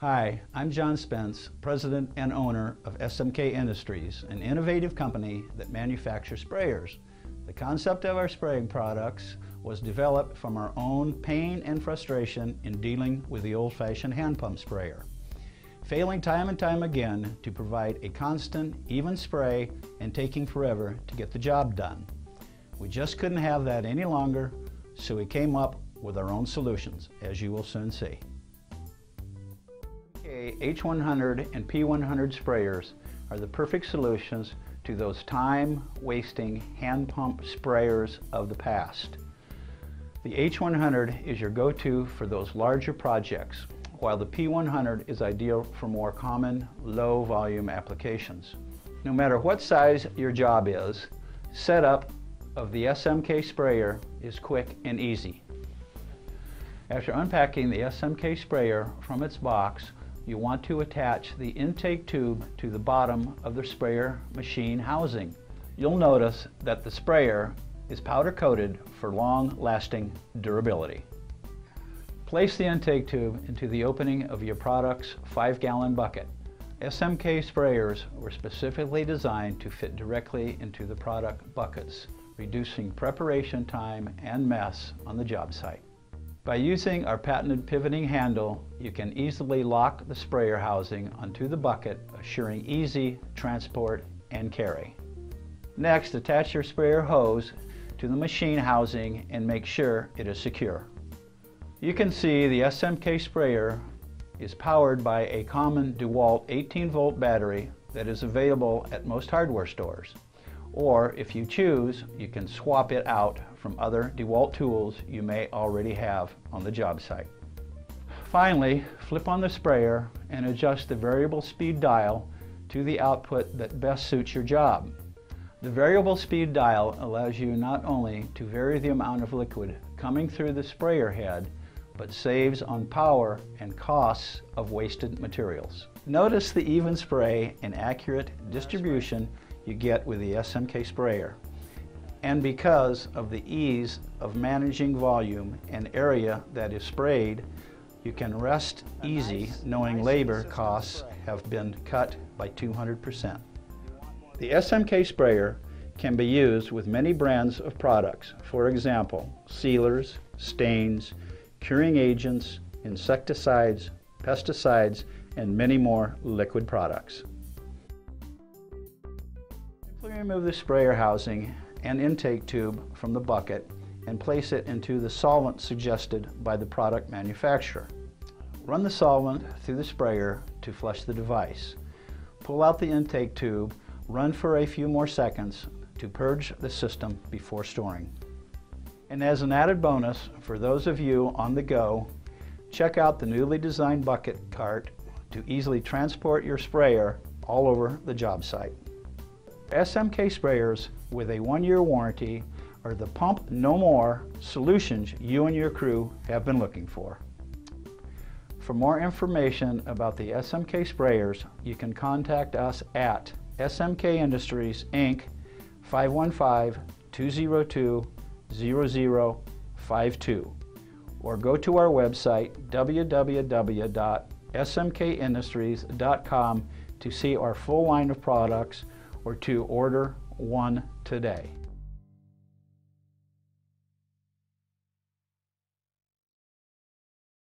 Hi, I'm John Spence, president and owner of SMK Industries, an innovative company that manufactures sprayers. The concept of our spraying products was developed from our own pain and frustration in dealing with the old-fashioned hand pump sprayer. Failing time and time again to provide a constant, even spray and taking forever to get the job done. We just couldn't have that any longer, so we came up with our own solutions, as you will soon see. H100 and P100 sprayers are the perfect solutions to those time-wasting hand pump sprayers of the past. The H100 is your go-to for those larger projects, while the P100 is ideal for more common, low-volume applications. No matter what size your job is, setup of the SMK sprayer is quick and easy. After unpacking the SMK sprayer from its box, you want to attach the intake tube to the bottom of the sprayer machine housing. You'll notice that the sprayer is powder coated for long-lasting durability. Place the intake tube into the opening of your product's 5-gallon bucket. SMK sprayers were specifically designed to fit directly into the product buckets, reducing preparation time and mess on the job site. By using our patented pivoting handle, you can easily lock the sprayer housing onto the bucket, assuring easy transport and carry. Next, attach your sprayer hose to the machine housing and make sure it is secure. You can see the SMK sprayer is powered by a common DeWalt 18 volt battery that is available at most hardware stores. Or if you choose, you can swap it out from other DeWalt tools you may already have on the job site. Finally, flip on the sprayer and adjust the variable speed dial to the output that best suits your job. The variable speed dial allows you not only to vary the amount of liquid coming through the sprayer head, but saves on power and costs of wasted materials. Notice the even spray and accurate distribution you get with the SMK sprayer. And because of the ease of managing volume and area that is sprayed, you can rest easy knowing labor costs have been cut by 200%. The SMK sprayer can be used with many brands of products. For example, sealers, stains, curing agents, insecticides, pesticides, and many more liquid products remove the sprayer housing and intake tube from the bucket and place it into the solvent suggested by the product manufacturer. Run the solvent through the sprayer to flush the device. Pull out the intake tube, run for a few more seconds to purge the system before storing. And as an added bonus, for those of you on the go, check out the newly designed bucket cart to easily transport your sprayer all over the job site. SMK sprayers with a one-year warranty are the pump no more solutions you and your crew have been looking for. For more information about the SMK sprayers, you can contact us at SMK Industries Inc. 515-202-0052 or go to our website www.smkindustries.com to see our full line of products or to order one today.